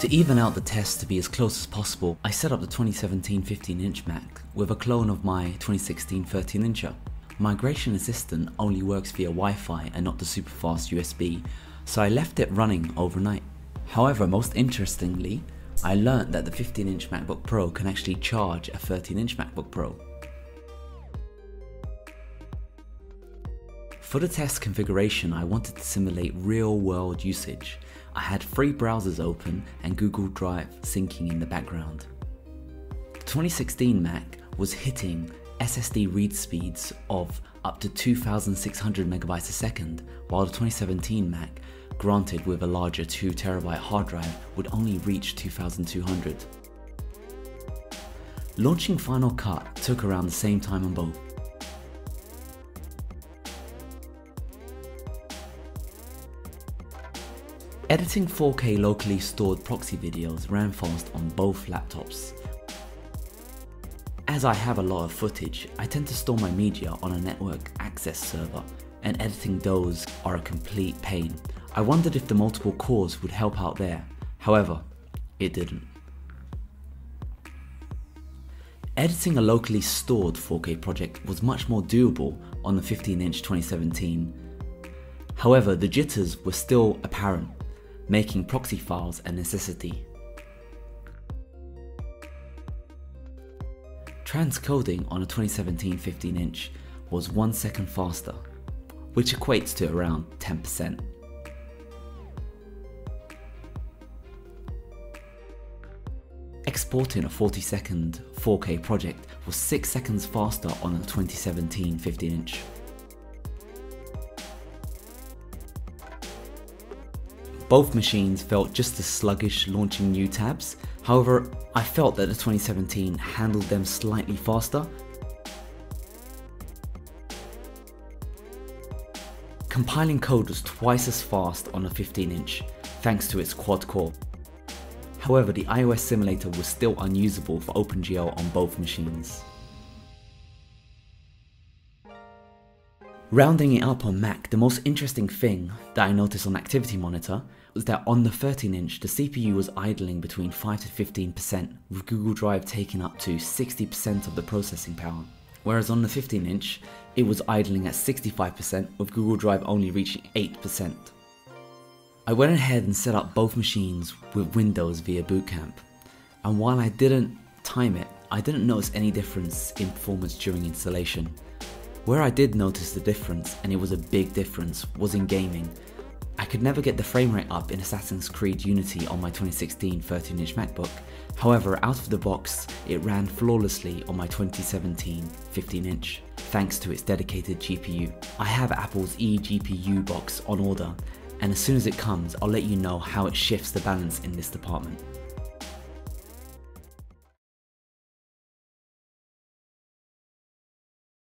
To even out the test to be as close as possible, I set up the 2017 15-inch Mac with a clone of my 2016 13-incher. Migration Assistant only works via Wi-Fi and not the super fast USB, so I left it running overnight. However, most interestingly, I learnt that the 15-inch MacBook Pro can actually charge a 13-inch MacBook Pro. For the test configuration, I wanted to simulate real-world usage. I had three browsers open and Google Drive syncing in the background. The 2016 Mac was hitting SSD read speeds of up to 2600 megabytes a second, while the 2017 Mac, granted with a larger 2TB hard drive, would only reach 2200. Launching Final Cut took around the same time on both. Editing 4K locally stored proxy videos ran fast on both laptops. As I have a lot of footage, I tend to store my media on a network access server, and editing those are a complete pain. I wondered if the multiple cores would help out there, however, it didn't. Editing a locally stored 4K project was much more doable on the 15-inch 2017. However, the jitters were still apparent making proxy files a necessity. Transcoding on a 2017 15 inch was 1 second faster, which equates to around 10%. Exporting a 40 second 4K project was 6 seconds faster on a 2017 15 inch. Both machines felt just as sluggish launching new tabs, however I felt that the 2017 handled them slightly faster. Compiling code was twice as fast on a 15 inch, thanks to its quad core. However, the iOS simulator was still unusable for OpenGL on both machines. Rounding it up on Mac, the most interesting thing that I noticed on Activity Monitor was that on the 13 inch, the CPU was idling between 5 to 15%, with Google Drive taking up to 60% of the processing power. Whereas on the 15 inch, it was idling at 65%, with Google Drive only reaching 8%. I went ahead and set up both machines with Windows via Boot Camp, and while I didn't time it, I didn't notice any difference in performance during installation. Where I did notice the difference, and it was a big difference, was in gaming. I could never get the frame rate up in Assassin's Creed Unity on my 2016 13-inch MacBook, however out of the box it ran flawlessly on my 2017 15-inch, thanks to its dedicated GPU. I have Apple's eGPU box on order, and as soon as it comes I'll let you know how it shifts the balance in this department.